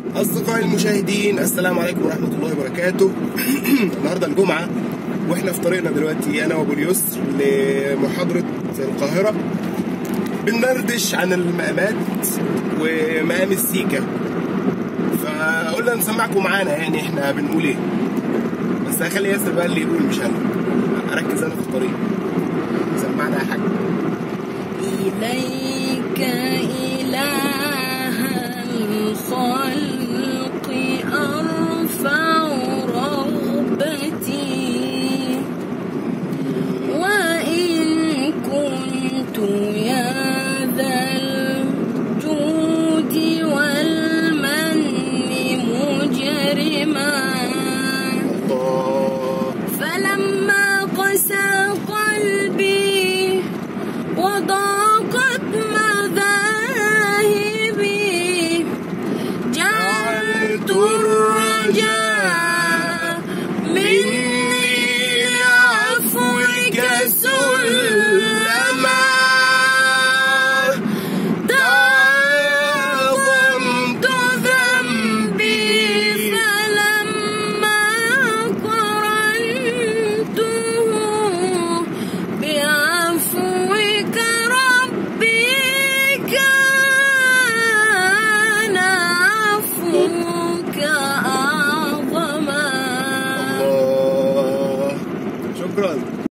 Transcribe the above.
أصدقائي المشاهدين السلام عليكم ورحمة الله وبركاته. النهاردة الجمعة وإحنا في طريقنا دلوقتي أنا وأبو اليسر لمحاضرة القاهرة. بندردش عن المقامات ومقام السيكا. فقلنا نسمعكم معانا يعني إحنا بنقول إيه. بس هخلي ياسر بقى اللي يقول مش أنا. أركز أنا في الطريق. سمعنا يا حاج. إليك yeah pronto.